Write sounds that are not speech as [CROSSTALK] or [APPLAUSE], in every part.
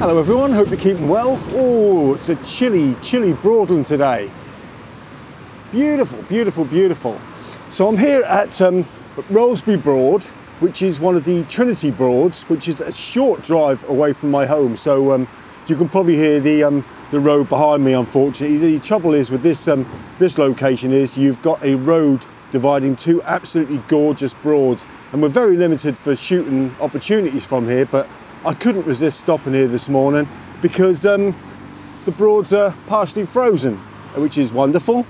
Hello everyone, hope you're keeping well. Oh, it's a chilly, chilly Broadland today. Beautiful, beautiful, beautiful. So I'm here at um, Rollesby Broad, which is one of the Trinity Broads, which is a short drive away from my home. So um, you can probably hear the um, the road behind me. Unfortunately, the trouble is with this um, this location is you've got a road dividing two absolutely gorgeous broads, and we're very limited for shooting opportunities from here. But I couldn't resist stopping here this morning because um, the broads are partially frozen, which is wonderful.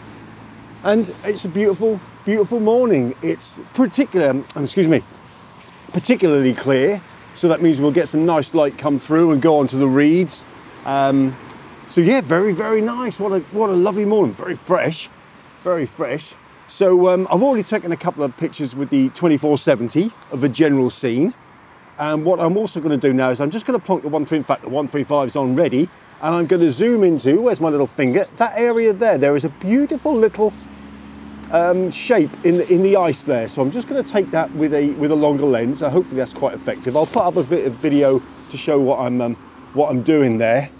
And it's a beautiful, beautiful morning. It's particular, um, excuse me, particularly clear. So that means we'll get some nice light come through and go onto the reeds. Um, so yeah, very, very nice. What a, what a lovely morning. Very fresh, very fresh. So um, I've already taken a couple of pictures with the 2470 of the general scene. And what I'm also going to do now is I'm just going to plonk the 13, in fact the 135 is on ready, and I'm going to zoom into, where's my little finger, that area there. There is a beautiful little um, shape in the, in the ice there. So I'm just going to take that with a with a longer lens. Uh, hopefully that's quite effective. I'll put up a bit of video to show what I'm um, what I'm doing there.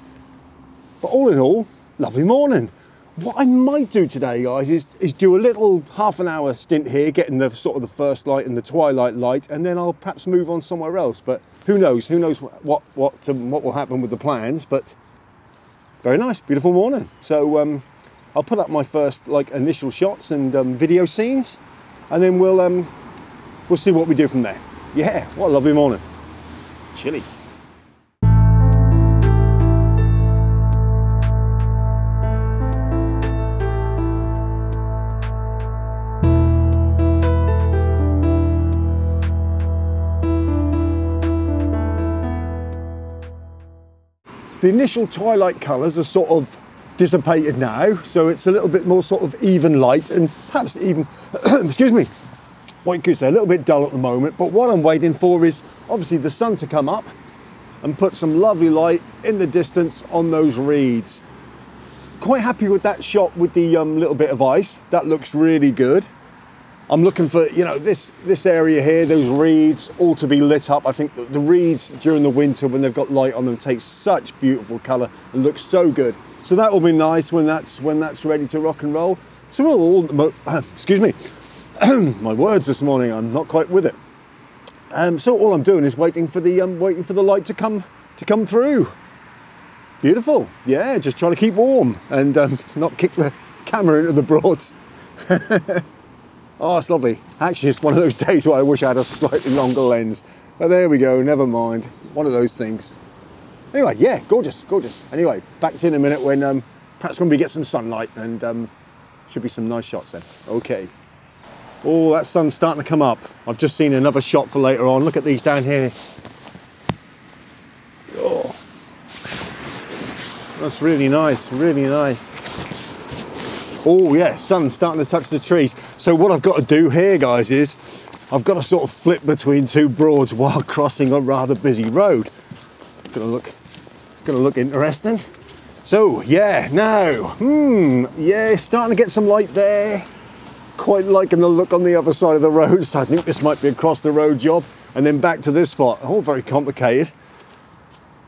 But all in all, lovely morning. What I might do today, guys, is, is do a little half an hour stint here, getting the sort of the first light and the twilight light, and then I'll perhaps move on somewhere else. But who knows? Who knows what what um, what will happen with the plans? But very nice, beautiful morning. So um, I'll put up my first like initial shots and um, video scenes, and then we'll um, we'll see what we do from there. Yeah, what a lovely morning. Chilly. Initial twilight colours are sort of dissipated now, so it's a little bit more sort of even light and perhaps even, [COUGHS] excuse me, what you could say, a little bit dull at the moment. But what I'm waiting for is obviously the sun to come up and put some lovely light in the distance on those reeds. Quite happy with that shot with the um, little bit of ice. That looks really good. I'm looking for, you know, this, this area here, those reeds, all to be lit up. I think the, the reeds during the winter when they've got light on them take such beautiful colour and look so good. So that will be nice when that's, when that's ready to rock and roll. So we'll all, [COUGHS] excuse me, [COUGHS] my words this morning, I'm not quite with it. Um, so all I'm doing is waiting for the, um, waiting for the light to come, to come through. Beautiful, yeah, just trying to keep warm and um, [LAUGHS] not kick the camera into the broads. [LAUGHS] Oh, it's lovely. Actually, it's one of those [LAUGHS] days where I wish I had a slightly longer lens. But there we go, never mind. One of those things. Anyway, yeah, gorgeous, gorgeous. Anyway, back to in a minute when um, perhaps when we get some sunlight and um, should be some nice shots then. Okay. Oh, that sun's starting to come up. I've just seen another shot for later on. Look at these down here. Oh, that's really nice, really nice. Oh yeah, sun's starting to touch the trees. So what I've got to do here, guys, is I've got to sort of flip between two broads [LAUGHS] while crossing a rather busy road. It's gonna look, it's gonna look interesting. So yeah, now, hmm, yeah, starting to get some light there. Quite liking the look on the other side of the road. So I think this might be a cross the road job. And then back to this spot. All very complicated.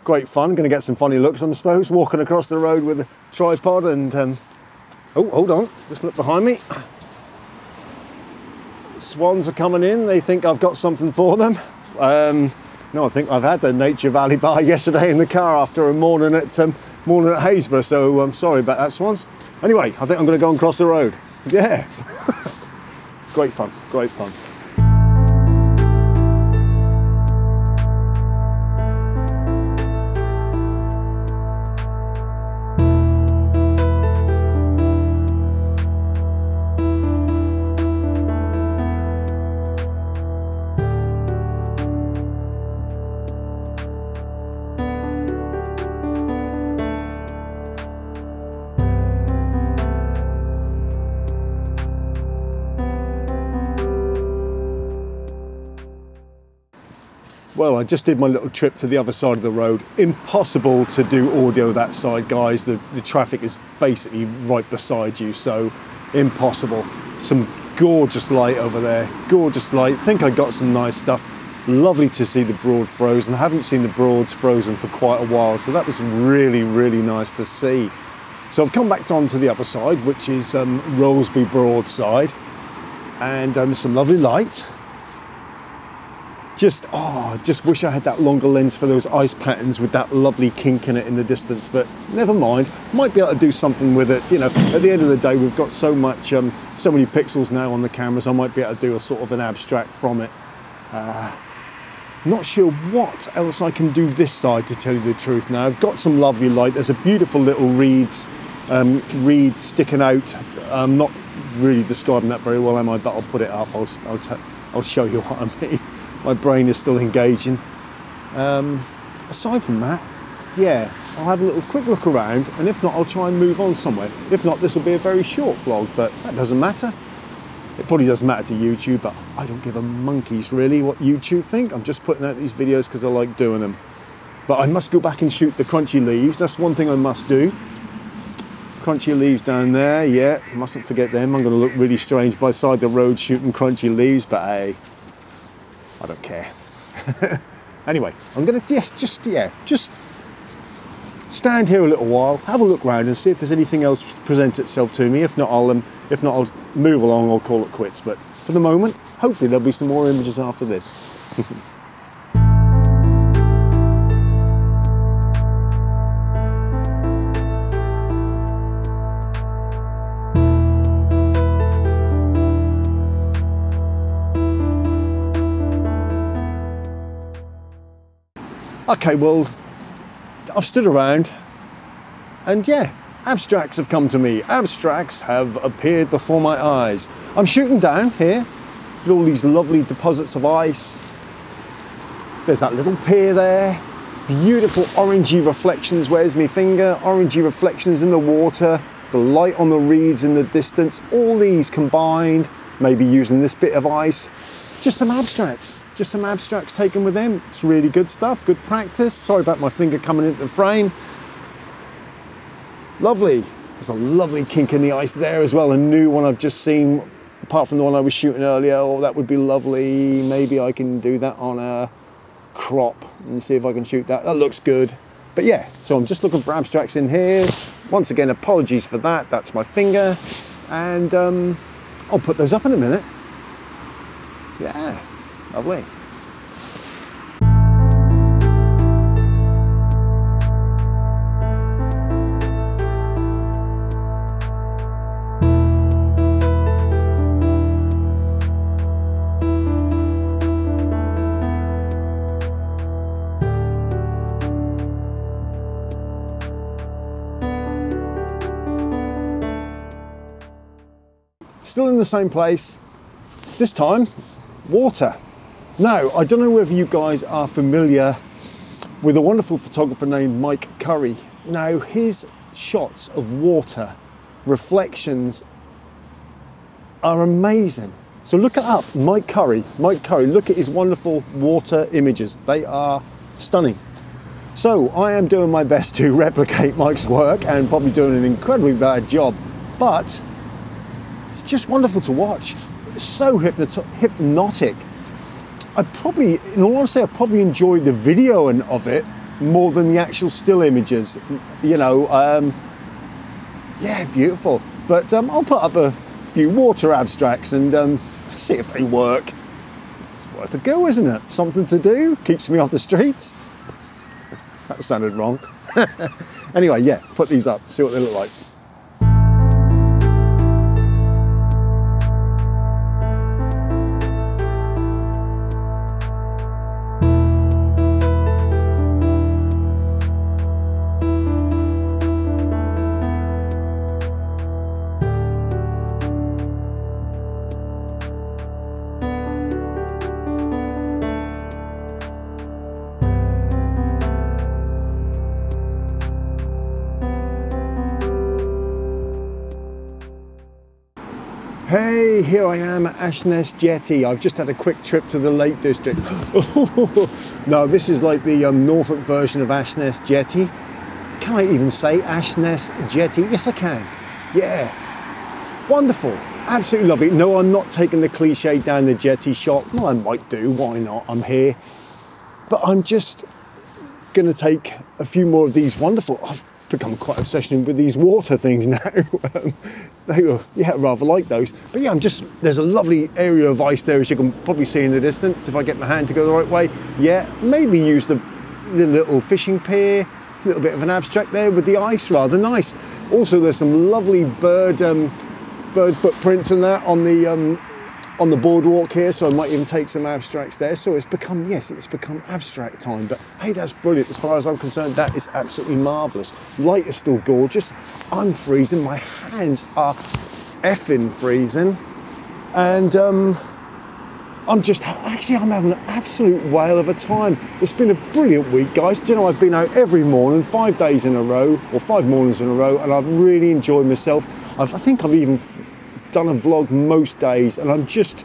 Great fun. Going to get some funny looks, I suppose, walking across the road with a tripod and um, Oh, hold on, just look behind me. Swans are coming in, they think I've got something for them. Um, no, I think I've had the Nature Valley bar [LAUGHS] yesterday in the car after a morning at, um, morning at Happisburgh, so I'm sorry about that, Swans. Anyway, I think I'm going to go and cross the road. Yeah. [LAUGHS] great fun, great fun. Well, I just did my little trip to the other side of the road. Impossible to do audio that side, guys. The, the traffic is basically right beside you, so impossible. Some gorgeous light over there, gorgeous light. Think I got some nice stuff. Lovely to see the Broad frozen. I haven't seen the Broads frozen for quite a while, so that was really, really nice to see. So I've come back on to the other side, which is um, Rollesby Broad side, and um, some lovely light just oh just wish I had that longer lens for those ice patterns with that lovely kink in it in the distance but never mind. Might be able to do something with it. You know at the end of the day we've got so much um, so many pixels now on the cameras I might be able to do a sort of an abstract from it. Uh, not sure what else I can do this side to tell you the truth. Now I've got some lovely light. There's a beautiful little reeds um, reed sticking out. I'm not really describing that very well am I? But I'll put it up. I'll, I'll, I'll show you [LAUGHS] what I mean my brain is still engaging. Um, aside from that, yeah, I'll have a little quick look around, and if not, I'll try and move on somewhere. If not, this will be a very short vlog, but that doesn't matter. It probably doesn't matter to YouTube, but I don't give a monkey's really what YouTube think. I'm just putting out these videos because I like doing them. But I must go back and shoot the crunchy leaves. That's one thing I must do. Crunchy leaves down there, yeah, mustn't forget them. I'm going to look really strange by side the road shooting crunchy leaves, but hey, I don't care. [LAUGHS] anyway, I'm gonna just, just, yeah, just stand here a little while, have a look around and see if there's anything else presents itself to me. If not, I'll, um, if not, I'll move along, I'll call it quits. But for the moment, hopefully there'll be some more images after this. [LAUGHS] Okay, well, I've stood around and yeah, abstracts have come to me. Abstracts have appeared before my eyes. I'm shooting down here with all these lovely deposits of ice. There's that little pier there. Beautiful orangey reflections. Where's my finger? Orangey reflections in the water. The light on the reeds in the distance. All these combined, maybe using this bit of ice. Just some abstracts just some abstracts taken with them. It's really good stuff, good practice. Sorry about my finger coming into the frame. Lovely. There's a lovely kink in the ice there as well, a new one I've just seen, apart from the one I was shooting earlier. Oh, that would be lovely. Maybe I can do that on a crop and see if I can shoot that. That looks good. But yeah, so I'm just looking for abstracts in here. Once again, apologies for that. That's my finger. And um, I'll put those up in a minute. Yeah. Lovely. Still in the same place, this time water. Now, I don't know whether you guys are familiar with a wonderful photographer named Mike Curry. Now, his shots of water, reflections, are amazing. So look it up, Mike Curry. Mike Curry, look at his wonderful water images. They are stunning. So I am doing my best to [LAUGHS] replicate Mike's work and probably doing an incredibly bad job, but it's just wonderful to watch. It's so hypnotic I probably, in all honesty, I probably enjoyed the video and of it more than the actual still images. You know, um, yeah, beautiful. But um, I'll put up a few water abstracts and um, see if they work. It's worth a go, isn't it? Something to do, keeps me off the streets. [LAUGHS] that sounded wrong. [LAUGHS] anyway, yeah, put these up, see what they look like. Hey, here I am at Ashness Jetty. I've just had a quick trip to the Lake District. [LAUGHS] now, this is like the um, Norfolk version of Ashness Jetty. Can I even say Ashness Jetty? Yes, I can. Yeah, wonderful. absolutely lovely. No, I'm not taking the cliche down the jetty shot. No, I might do. Why not? I'm here. But I'm just going to take a few more of these wonderful. I've become quite obsessed with these water things [LAUGHS] now. um, they were, yeah, rather like those. But yeah, I'm just, there's a lovely area of ice there as you can probably see in the distance if I get my hand to go the right way. Yeah, maybe use the, the little fishing pier, a little bit of an abstract there with the ice, rather nice. Also, there's some lovely bird um, bird footprints and that on the um, on the boardwalk here, so I might even take some abstracts there. So it's become, yes, it's become abstract time, but hey, that's brilliant. As far as I'm concerned, that is absolutely marvellous. Light is still gorgeous. I'm freezing. My hands are effing freezing. And um, I'm just, actually, I'm having an absolute whale of a time. It's been a brilliant week, guys. Do you know, I've been out every morning, five days in a row, or five mornings in a row, and I've really enjoyed myself. I've, I think I've even done a vlog most days and I'm just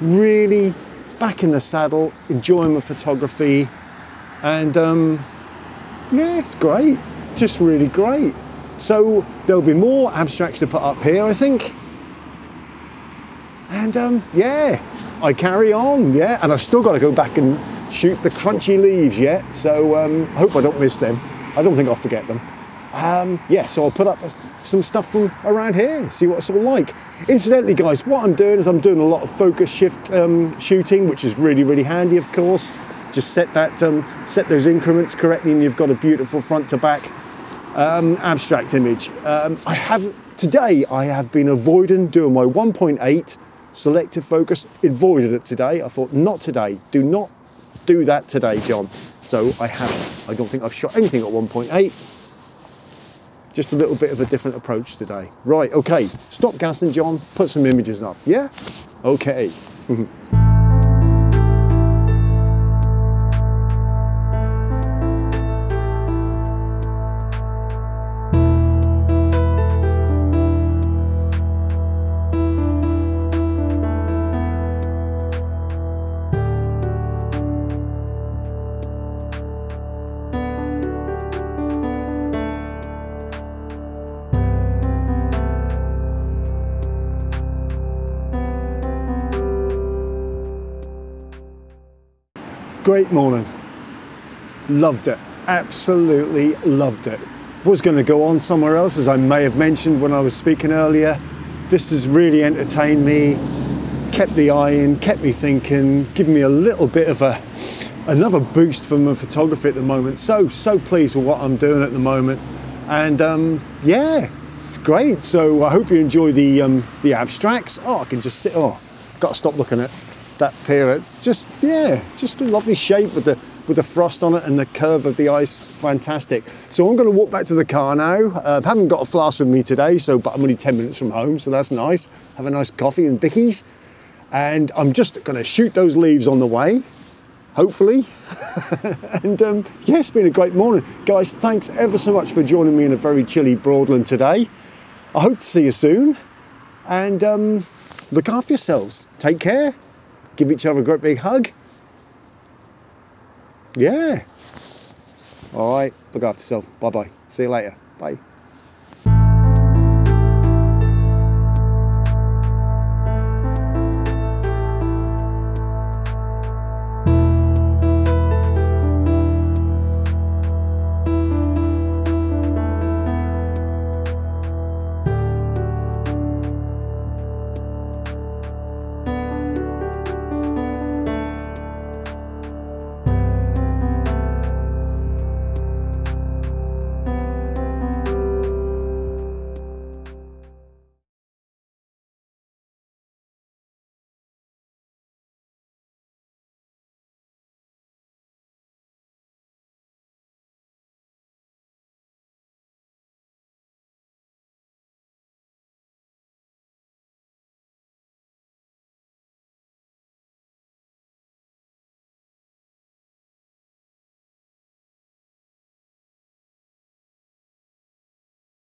really back in the saddle, enjoying my photography and um, yeah, it's great, just really great. So there'll be more abstracts to put up here, I think. And um, yeah, I carry on, yeah, and I've still got to go back and shoot the crunchy leaves yet, so um, I hope I don't miss them. I don't think I'll forget them. Um, yeah, so I'll put up some stuff from around here, see what it's all like. Incidentally, guys, what I'm doing is I'm doing a lot of focus shift um, shooting, which is really, really handy, of course. Just set that, um, set those increments correctly, and you've got a beautiful front to back um, abstract image. Um, I have today. I have been avoiding doing my 1.8 selective focus. Avoided it today. I thought, not today. Do not do that today, Jon. So I haven't. I don't think I've shot anything at 1.8 just a little bit of a different approach today. Right, okay, stop gassing, Jon, put some images up, yeah? Okay. [LAUGHS] Great morning. Loved it. Absolutely loved it. Was going to go on somewhere else, as I may have mentioned when I was speaking earlier. This has really entertained me, kept the eye in, kept me thinking, given me a little bit of a another boost for my photography at the moment. So so pleased with what I'm doing at the moment, and um, yeah, it's great. So I hope you enjoy the um, the abstracts. Oh, I can just sit. Oh, got to stop looking at that pier. It's just, yeah, just a lovely shape with the with the frost on it and the curve of the ice, fantastic. So I'm going to walk back to the car now. Uh, I haven't got a flask with me today, so but I'm only 10 minutes from home, so that's nice. Have a nice coffee and bickies. And I'm just going to shoot those leaves on the way, hopefully. [LAUGHS] and um, yeah, it's been a great morning. Guys, thanks ever so much for joining me in a very chilly Broadland today. I hope to see you soon. And um, look after yourselves. Take care give each other a great big hug. Yeah. All right, look after yourself. Bye bye. See you later. Bye.